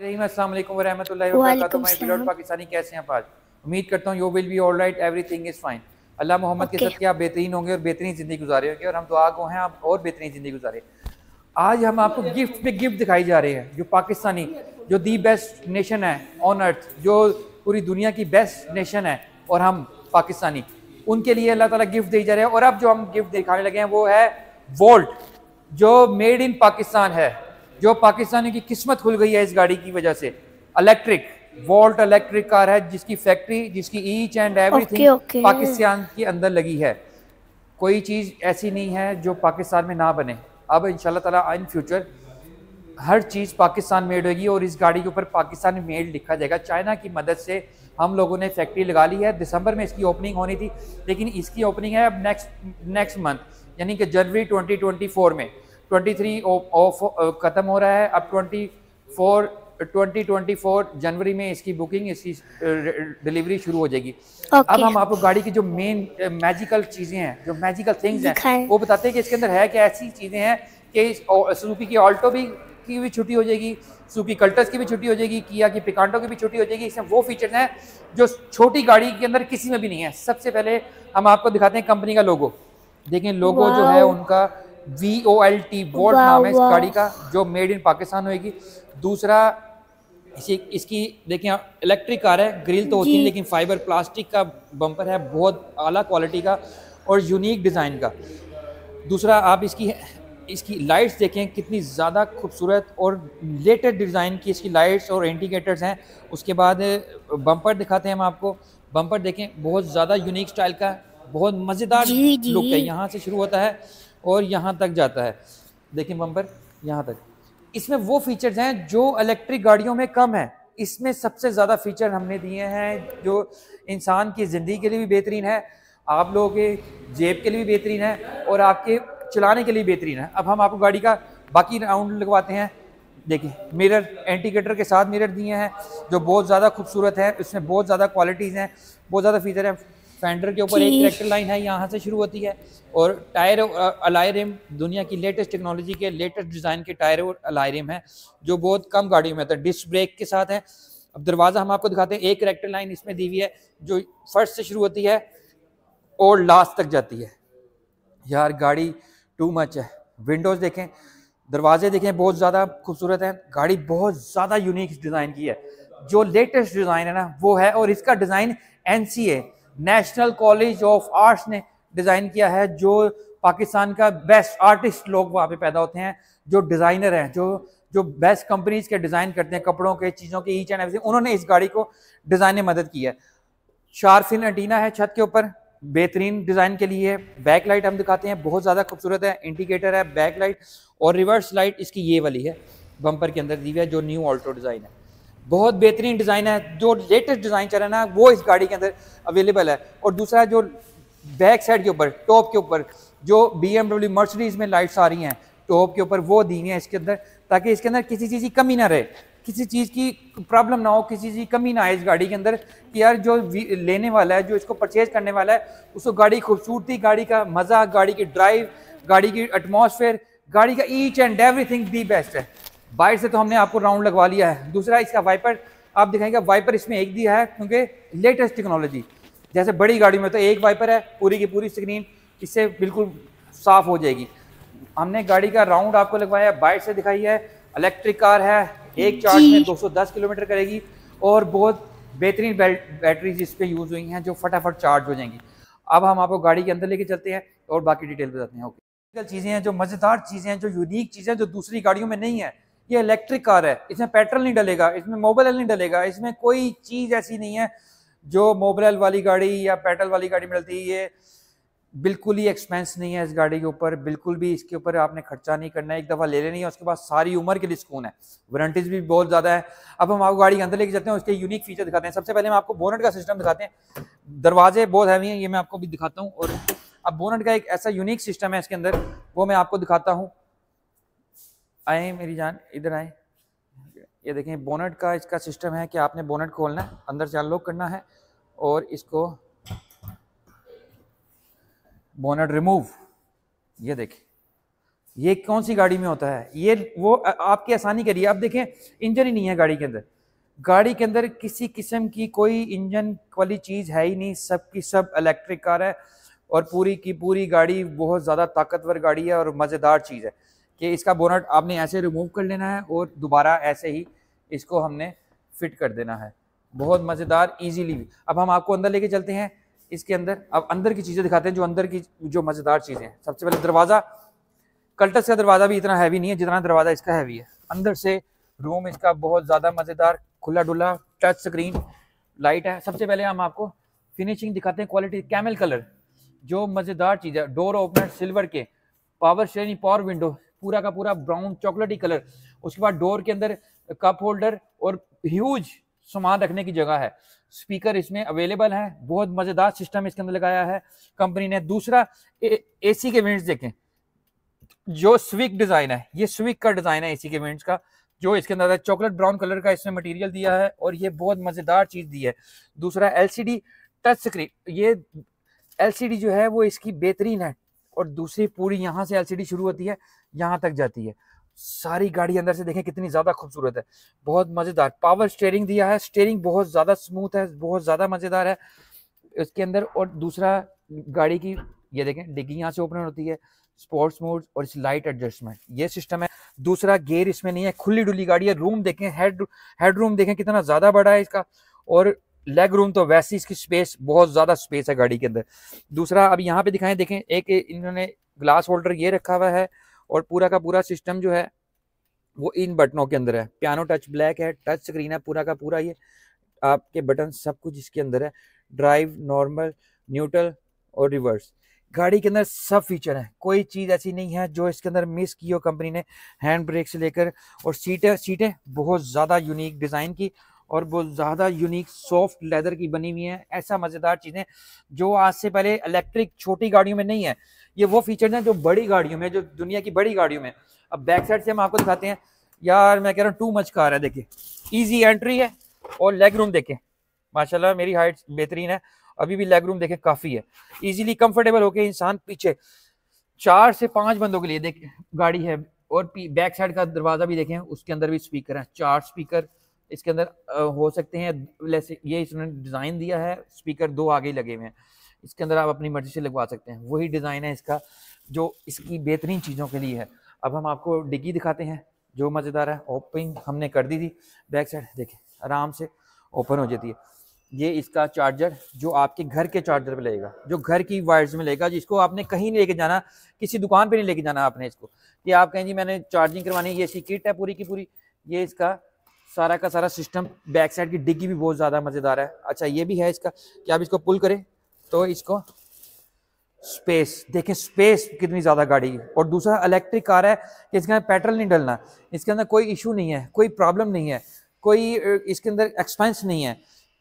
अस्सलाम वालेकुम व व बरकातुहू माय बिलॉट पाकिस्तानी कैसे हैं आप आज? उम्मीद करता हूँ you will be all everything is fine Allah Muhammad के साथ बेहतरीन होंगे और बेहतरीन ज़िंदगी गुजारे होंगे और हम दुआ हैं आप और बेहतरीन ज़िंदगी गुजारे। आज हम आपको गिफ्ट पे गिफ्ट दिखाई जा रहे हैं जो पाकिस्तानी जो दी बेस्ट नेशन है ऑन अर्थ जो पूरी दुनिया की बेस्ट नेशन है और हम पाकिस्तानी। उनके लिए अल्लाह ताला गिफ्ट दे जा रहे हैं और अब जो हम गिफ्ट दिखाने लगे हैं वो है वोल्ट जो मेड इन पाकिस्तान है। जो पाकिस्तानी की किस्मत खुल गई है इस गाड़ी की वजह से। इलेक्ट्रिक वोल्ट इलेक्ट्रिक कार है जिसकी फैक्ट्री जिसकी ईच एंड एवरीथिंग पाकिस्तान के अंदर लगी है। कोई चीज़ ऐसी नहीं है जो पाकिस्तान में ना बने। अब इन ताला इन फ्यूचर हर चीज़ पाकिस्तान मेड होगी और इस गाड़ी के ऊपर पाकिस्तान मेड लिखा जाएगा। चाइना की मदद से हम लोगों ने फैक्ट्री लगा ली है। दिसंबर में इसकी ओपनिंग होनी थी लेकिन इसकी ओपनिंग है अब नेक्स्ट नेक्स्ट मंथ यानी कि जनवरी 2024 में। 23 ऑफ़ ख़त्म हो रहा है। अब 24 2024 जनवरी में इसकी बुकिंग इसकी डिलीवरी शुरू हो जाएगी। okay. अब हम आपको गाड़ी की जो मेन मैजिकल चीज़ें हैं जो मैजिकल थिंग्स हैं वो बताते हैं कि इसके अंदर है क्या ऐसी चीज़ें हैं कि सुजुकी की ऑल्टो भी की भी छुट्टी हो जाएगी सुकी कल्टस की भी छुट्टी हो जाएगी किया की पिकांटो की भी छुट्टी हो जाएगी। इसमें वो फीचर्स हैं जो छोटी गाड़ी के अंदर किसी में भी नहीं है। सबसे पहले हम आपको दिखाते हैं कंपनी का लोगो देखें लोगो जो है उनका V O L T Volt नाम है इस गाड़ी का जो मेड इन पाकिस्तान होगी दूसरा इसी इसकी देखें इलेक्ट्रिक कार है ग्रिल तो होती है लेकिन फाइबर प्लास्टिक का बम्पर है बहुत आला क्वालिटी का और यूनिक डिज़ाइन का। दूसरा आप इसकी इसकी लाइट्स देखें कितनी ज़्यादा खूबसूरत और लेटेस्ट डिज़ाइन की इसकी लाइट्स और इंडिकेटर्स हैं। उसके बाद बम्पर दिखाते हैं हम आपको। बम्पर देखें बहुत ज़्यादा यूनिक स्टाइल का बहुत मज़ेदार लुक है यहाँ से शुरू होता है और यहाँ तक जाता है। देखिए बम्पर यहाँ तक। इसमें वो फीचर्स हैं जो इलेक्ट्रिक गाड़ियों में कम है। इसमें सबसे ज़्यादा फीचर हमने दिए हैं जो इंसान की ज़िंदगी के लिए भी बेहतरीन है आप लोगों के जेब के लिए भी बेहतरीन है और आपके चलाने के लिए बेहतरीन है। अब हम आपको गाड़ी का बाकी राउंड लगवाते हैं। देखिए मिरर एंटीकेटर के साथ मिरर दिए हैं जो बहुत ज़्यादा खूबसूरत है इसमें बहुत ज़्यादा क्वालिटीज़ हैं बहुत ज़्यादा फीचर हैं। फेंडर के ऊपर एक ट्रैक्टर लाइन है यहाँ से शुरू होती है। और टायर अलाई रिम दुनिया की लेटेस्ट टेक्नोलॉजी के लेटेस्ट डिज़ाइन के टायर और अलाई रिम है जो बहुत कम गाड़ियों में आता है। डिस्क ब्रेक के साथ है। अब दरवाज़ा हम आपको दिखाते हैं। एक ट्रैक्टर लाइन इसमें दी हुई है जो फ़र्स्ट से शुरू होती है और लास्ट तक जाती है। यार गाड़ी टू मच है। विंडोज़ देखें दरवाजे देखें बहुत ज़्यादा खूबसूरत हैं। गाड़ी बहुत ज़्यादा यूनिक डिज़ाइन की है। जो लेटेस्ट डिज़ाइन है ना वो है और इसका design NCA national college of arts ने डिज़ाइन किया है, जो पाकिस्तान का बेस्ट आर्टिस्ट लोग वहाँ पे पैदा होते हैं, जो डिज़ाइनर हैं, जो जो बेस्ट कंपनीज़ के डिज़ाइन करते हैं, कपड़ों के, चीज़ों के ईच एंड एवरीथिंग उन्होंने इस गाड़ी को डिज़ाइन में मदद की है। शार्फिन एंटीना है छत के ऊपर, बेहतरीन डिज़ाइन के लिए बैक लाइट हम दिखाते हैं, बहुत ज़्यादा खूबसूरत है इंडिकेटर है बैक लाइट और रिवर्स लाइट इसकी ये वाली है बम्पर के अंदर दी हुई है, जो न्यू ऑल्टो डिज़ाइन है। बहुत बेहतरीन डिज़ाइन है, जो लेटेस्ट डिज़ाइन चल रहा है ना, वो इस गाड़ी के अंदर अवेलेबल है। और दूसरा जो बैक साइड के ऊपर टॉप के ऊपर, जो बी एमडब्ल्यू मर्सडीज में लाइट्स आ रही हैं टॉप के ऊपर वो दी हैं इसके अंदर, ताकि इसके अंदर किसी चीज़ की कमी ना रहे, किसी चीज़ की प्रॉब्लम ना हो, किसी चीज़ की कमी ना आए इस गाड़ी के अंदर, कि यार जो लेने वाला है, जो इसको परचेज करने वाला है, उसको गाड़ी खूबसूरती, गाड़ी का मज़ा, गाड़ी की ड्राइव गाड़ी की एटमोसफेयर गाड़ी का each and everything the best है। बाइट से तो हमने आपको राउंड लगवा लिया है। दूसरा इसका वाइपर। आप दिखाएँगे वाइपर इसमें एक दिया है क्योंकि लेटेस्ट टेक्नोलॉजी। जैसे बड़ी गाड़ी में तो एक वाइपर है पूरी की पूरी स्क्रीन इससे बिल्कुल साफ़ हो जाएगी। हमने गाड़ी का राउंड आपको लगवाया बाइट से दिखाई है। इलेक्ट्रिक कार है एक चार्ज में 210 किलोमीटर करेगी और बहुत बेहतरीन बैटरीज इस पर यूज़ हुई हैं जो फटाफट चार्ज हो जाएँगी। अब हम आपको गाड़ी के अंदर लेके चलते हैं और बाकी डिटेल बताते हैं। ओके। चीज़ें हैं जो मज़ेदार चीज़ें हैं जो यूनिक चीज़ें जो दूसरी गाड़ियों में नहीं है। ये इलेक्ट्रिक कार है। इसमें पेट्रोल नहीं डलेगा, इसमें मोबाइल नहीं डलेगा, इसमें कोई चीज़ ऐसी नहीं है जो मोबाइल वाली गाड़ी या पेट्रोल वाली गाड़ी मिलती है। ये बिल्कुल ही एक्सपेंस नहीं है इस गाड़ी के ऊपर, बिल्कुल भी इसके ऊपर आपने खर्चा नहीं करना है, एक दफ़ा ले लेनी है, उसके बाद सारी उम्र के लिए सुकून है। वारंटीज भी बहुत ज़्यादा है। अब हम आपको गाड़ी के अंदर लेके जाते हैं, उसके यूनिक फीचर दिखाते हैं। सबसे पहले हम आपको बोनट का सिस्टम दिखाते हैं। दरवाजे बहुत हैवी हैं, ये मैं आपको भी दिखाता हूँ। और अब बोनट का एक ऐसा यूनिक सिस्टम है इसके अंदर, वो मैं आपको दिखाता हूँ। आए, मेरी जान, इधर आए। ये देखें, बोनट का इसका सिस्टम है कि आपने बोनट खोलना है, अंदर से अनलॉक करना है और इसको बोनट रिमूव ये देखें, ये कौन सी गाड़ी में होता है? ये वो आपकी आसानी करिए। आप देखें, इंजन ही नहीं है गाड़ी के अंदर। गाड़ी के अंदर किसी किस्म की कोई इंजन वाली चीज़ है ही नहीं। सब की सब इलेक्ट्रिक कार है और पूरी की पूरी गाड़ी बहुत ज़्यादा ताकतवर गाड़ी है और मज़ेदार चीज़ है। कि इसका बोनट आपने ऐसे रिमूव कर लेना है और दोबारा ऐसे ही इसको हमने फिट कर देना है। बहुत मज़ेदार इजीली अब हम आपको अंदर लेके चलते हैं। इसके अंदर, अब अंदर की चीज़ें दिखाते हैं जो अंदर की जो मज़ेदार चीज़ें हैं। सबसे पहले दरवाज़ा। कल्टस का दरवाज़ा भी इतना हैवी नहीं है जितना दरवाज़ा इसका हैवी है। अंदर से रूम इसका बहुत ज़्यादा मज़ेदार खुला डुला टच स्क्रीन लाइट है। सबसे पहले हम आपको फिनिशिंग दिखाते हैं क्वालिटी कैमल कलर जो मज़ेदार चीज़ है। डोर ओपनर सिल्वर के। पावर शेयरिंग पावर विंडो पूरा का पूरा ब्राउन चॉकलेटी कलर। उसके बाद डोर के अंदर कप होल्डर और ह्यूज सामान रखने की जगह है। स्पीकर इसमें अवेलेबल है, बहुत मज़ेदार सिस्टम इसके अंदर लगाया है। कंपनी ने दूसरा ए सी के वेंट्स देखें। जो स्विक डिज़ाइन है, ये स्विक का डिज़ाइन है एसी के वेंट्स का, जो इसके अंदर चॉकलेट ब्राउन कलर का इसमें मटेरियल दिया है और ये बहुत मज़ेदार चीज़ दी है। दूसरा एलसीडी टच स्क्रीन, ये एलसीडी जो है वो इसकी बेहतरीन है। और दूसरी पूरी यहाँ से एलसीडी शुरू होती है, यहाँ तक जाती है। सारी गाड़ी अंदर से देखें कितनी ज़्यादा खूबसूरत है, बहुत मज़ेदार। पावर स्टेयरिंग दिया है स्टेयरिंग बहुत ज़्यादा स्मूथ है, बहुत ज़्यादा मज़ेदार है इसके अंदर। और दूसरा गाड़ी की, ये देखें, डिग्गी यहाँ से ओपन होती है स्पोर्ट्स मोड और इस लाइट एडजस्टमेंट ये सिस्टम है। दूसरा गेयर इसमें नहीं है, खुली डुली गाड़ी है। रूम देखें हेड हेड रूम देखें कितना ज़्यादा बड़ा है इसका। और लेग रूम तो वैसे इसकी स्पेस बहुत ज़्यादा स्पेस है गाड़ी के अंदर। दूसरा, अब यहाँ पे दिखाएँ, देखें, एक इन्होंने ग्लास होल्डर ये रखा हुआ है और पूरा का पूरा सिस्टम जो है, वो इन बटनों के अंदर है। पियानो टच ब्लैक है टच स्क्रीन है, पूरा का पूरा ये आपके बटन सब कुछ इसके अंदर है। ड्राइव नॉर्मल न्यूट्रल और रिवर्स गाड़ी के अंदर सब फीचर हैं। कोई चीज़ ऐसी नहीं है जो इसके अंदर मिस की हो कंपनी ने। हैंड ब्रेक से लेकर और सीटें सीटें बहुत ज़्यादा यूनिक डिज़ाइन की और बहुत ज़्यादा यूनिक सॉफ्ट लेदर की बनी हुई है, ऐसा मज़ेदार चीज़ें जो आज से पहले इलेक्ट्रिक छोटी गाड़ियों में नहीं है। ये वो फीचर्स हैं जो बड़ी गाड़ियों में, जो दुनिया की बड़ी गाड़ियों में। अब बैक साइड से हम आपको दिखाते हैं। यार, मैं कह रहा हूँ टू मच कार है, देखिए। ईजी एंट्री है और लेग रूम देखें। माशाल्लाह, मेरी हाइट बेहतरीन है। अभी भी लेग रूम देखें, काफ़ी है। इजीली कंफर्टेबल होके इंसान पीछे चार से पाँच बंदों के लिए देख, गाड़ी है। और बैक साइड का दरवाज़ा भी देखें, उसके अंदर भी स्पीकर है, चार स्पीकर इसके अंदर हो सकते हैं जैसे ये इसने डिज़ाइन दिया है स्पीकर दो आगे लगे हुए हैं। इसके अंदर आप अपनी मर्ज़ी से लगवा सकते हैं। वही डिज़ाइन है इसका, जो इसकी बेहतरीन चीज़ों के लिए है। अब हम आपको डिग्गी दिखाते हैं, जो मज़ेदार है। ओपनिंग हमने कर दी थी बैक साइड देखें, आराम से ओपन हो जाती है। ये इसका चार्जर जो आपके घर के चार्जर पे लगेगा, जो घर की वायर्स में लगेगा, जिसको आपने कहीं नहीं लेके जाना, किसी दुकान पे नहीं लेके जाना आपने इसको। कि आप कहें जी, मैंने चार्जिंग करवानी है, ये इसकी किट है पूरी की पूरी, ये इसका सारा का सारा सिस्टम बैक साइड की डिग्गी भी बहुत ज़्यादा मज़ेदार है। अच्छा ये भी है इसका कि आप इसको पुल करें तो इसको स्पेस देखें स्पेस कितनी ज़्यादा गाड़ी की और दूसरा इलेक्ट्रिक कार है कि इसके अंदर पेट्रोल नहीं डलना, इसके अंदर कोई इशू नहीं है, कोई प्रॉब्लम नहीं है, कोई इसके अंदर एक्सपेंस नहीं है।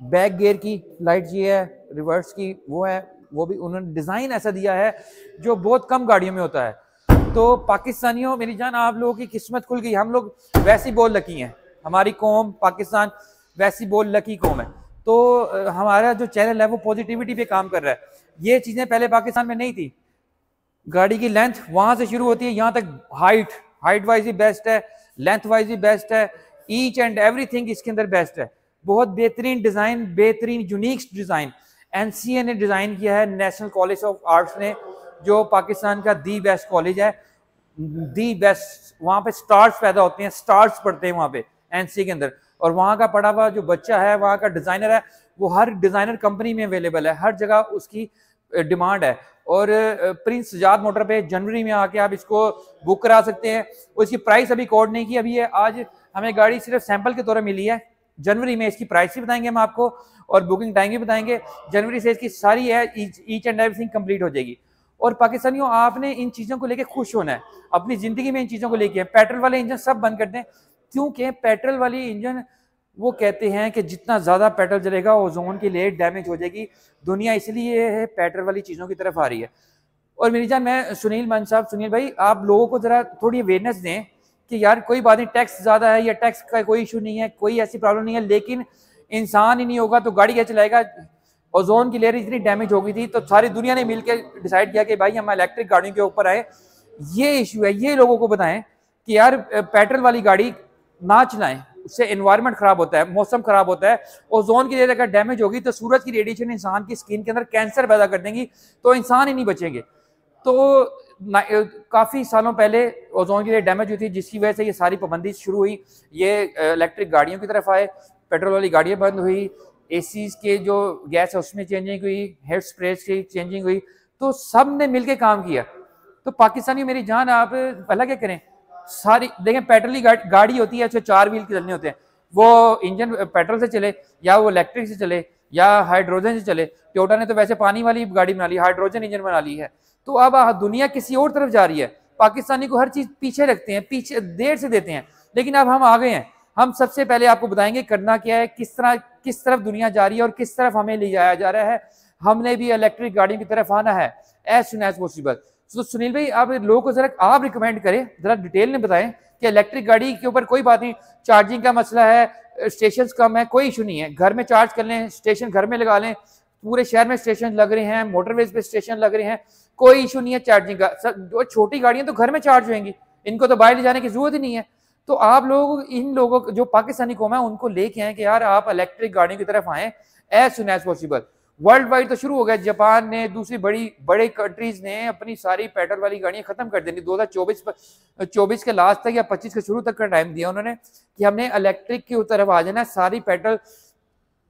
बैक गेयर की लाइट ये है रिवर्स की वो है, वो भी उन्होंने डिज़ाइन ऐसा दिया है जो बहुत कम गाड़ियों में होता है। तो पाकिस्तानियों, मेरी जान, आप लोगों की किस्मत खुल गई, हम लोग वैसी बोल लकी हैं। हमारी कौम, पाकिस्तान, वैसी बोल लकी कौम है। तो हमारा जो चैनल है, वो पॉजिटिविटी पे काम कर रहा है। ये चीज़ें पहले पाकिस्तान में नहीं थी। गाड़ी की लेंथ वहाँ से शुरू होती है, यहाँ तक हाइट हाइट वाइज ही बेस्ट है लेंथ वाइज ही बेस्ट है ईच एंड एवरीथिंग इसके अंदर बेस्ट है। बहुत बेहतरीन डिज़ाइन बेहतरीन यूनिक डिज़ाइन एन ने डिज़ाइन किया है नेशनल कॉलेज ऑफ़ आर्ट्स ने, जो पाकिस्तान का दी बेस्ट कॉलेज है। दी बेस्ट वहाँ पे स्टार्स पैदा होते हैं स्टार्स पढ़ते हैं वहाँ पे। एन के अंदर। और वहाँ का पढ़ा हुआ जो बच्चा है, वहाँ का डिज़ाइनर है, वो हर डिज़ाइनर कंपनी में अवेलेबल है। हर जगह उसकी डिमांड है। और प्रिंस सजाद मोटर पे जनवरी में आके आप इसको बुक करा सकते हैं। उसकी प्राइस अभी कोड नहीं की। अभी है आज हमें गाड़ी सिर्फ़ सैंपल के तौर पर मिली है। जनवरी में इसकी प्राइस भी बताएँगे हम आपको और बुकिंग टाइम भी बताएँगे। जनवरी से इसकी सारी है ईच एंड एवरीथिंग कंप्लीट हो जाएगी। और पाकिस्तानियों, आपने इन चीज़ों को लेके खुश होना है। अपनी ज़िंदगी में इन चीज़ों को लेके। पेट्रोल वाले इंजन सब बंद कर दें। क्योंकि पेट्रोल वाली इंजन, वो कहते हैं कि जितना ज़्यादा पेट्रोल जलेगा, ओजोन की लेयर डैमेज हो जाएगी। दुनिया इसलिए पेट्रोल वाली चीज़ों की तरफ़ आ रही है। और मेरी जान, मैं सुनील मन साहब, सुनील भाई, आप लोगों को ज़रा थोड़ी अवेयरनेस दें कि यार, कोई बात नहीं टैक्स ज़्यादा है या टैक्स का कोई इशू नहीं है, कोई ऐसी प्रॉब्लम नहीं है, लेकिन इंसान ही नहीं होगा तो गाड़ी क्या चलाएगा? ओजोन की लेयर इतनी डैमेज हो गई थी तो सारी दुनिया ने मिलकर डिसाइड किया कि भाई, हम इलेक्ट्रिक गाड़ियों के ऊपर आए। ये इशू है, ये लोगों को बताएँ कि यार पेट्रोल वाली गाड़ी ना चलाएँ, उससे इन्वायरमेंट खराब होता है, मौसम खराब होता है ओजोन की अगर डैमेज होगी तो सूरज की रेडिएशन इंसान की स्किन के अंदर कैंसर पैदा कर देंगी तो इंसान ही नहीं बचेंगे। तो काफ़ी सालों पहले ओजोन की रेट डैमेज हुई थी, जिसकी वजह से ये सारी पाबंदी शुरू हुई। ये इलेक्ट्रिक गाड़ियों की तरफ़ आए पेट्रोल वाली गाड़ियाँ बंद हुई ए के जो गैस है उसमें चेंजिंग हुई हेड स्प्रे की चेंजिंग हुई तो सबने मिल काम किया। तो पाकिस्तानी मेरी जान, आप पहला क्या करें? सारी, देखें, पेट्रोल की गाड़ी होती है अच्छा चार व्हील के चलने होते हैं, वो इंजन पेट्रोल से चले, या वो इलेक्ट्रिक से चले, या हाइड्रोजन से चले टोटा ने तो वैसे पानी वाली गाड़ी बना ली, हाइड्रोजन इंजन बना ली है। तो अब दुनिया किसी और तरफ़ जा रही है, पाकिस्तानी को हर चीज़ पीछे रखते हैं, पीछे, देर से देते हैं, लेकिन अब हम आ गए हैं। हम सबसे पहले आपको बताएँगे, करना क्या है, किस तरह, किस तरफ़ दुनिया जा रही है और किस तरफ़ हमें ले जाया जा रहा है। हमने भी इलेक्ट्रिक गाड़ियों की तरफ़ आना है एज सुन एज पॉसिबल तो सुनील भाई आप लोगों को जरा, आप रिकमेंड करें, जरा डिटेल में बताएँ कि इलेक्ट्रिक गाड़ी के ऊपर कोई बात नहीं चार्जिंग का मसला है स्टेशन कम है, कोई इशू नहीं है। घर में चार्ज कर लें स्टेशन घर में लगा लें, पूरे शहर में स्टेशन लग रहे हैं मोटरवेज पे स्टेशन लग रहे हैं, कोई इशू नहीं है चार्जिंग का। जो छोटी गाड़ियाँ तो घर में चार्ज होंगी, इनको तो बाहर ले जाने की ज़रूरत ही नहीं है। तो आप लोग इन लोगों जो पाकिस्तानी कौम है, उनको लेके आए कि यार आप इलेक्ट्रिक गाड़ियों की तरफ़ आए as soon as possible world wide तो शुरू हो गया। जापान ने, दूसरी बड़ी, बड़े कंट्रीज़ ने अपनी सारी पेट्रोल वाली गाड़ियाँ खत्म कर देनी। दो हज़ार चौबीस के लास्ट तक या पच्चीस के शुरू तक का टाइम दिया उन्होंने कि हमने इलेक्ट्रिक की तरफ़ आ जाना सारी पेट्रोल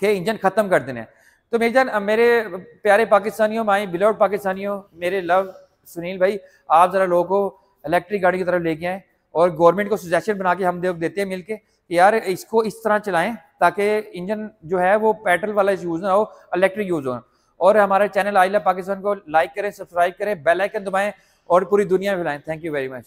के इंजन खत्म कर देने तो मेरी जान, मेरे प्यारे पाकिस्तानियों, माई बिलोड पाकिस्तानियों, मेरे लव सुनील भाई, आप ज़रा लोगों को इलेक्ट्रिक गाड़ी की तरफ़ लेके आए और गवर्नमेंट को सजेशन बना के हम देते हैं मिलके यार इसको इस तरह चलाएँ ताकि इंजन जो है वो पेट्रोल वाला यूज़ ना हो इलेक्ट्रिक यूज़ हो। और हमारे चैनल आई लव पाकिस्तान को लाइक करें सब्सक्राइब करें बेल आइकन दबाएँ और पूरी दुनिया में फैलाएँ। Thank you very much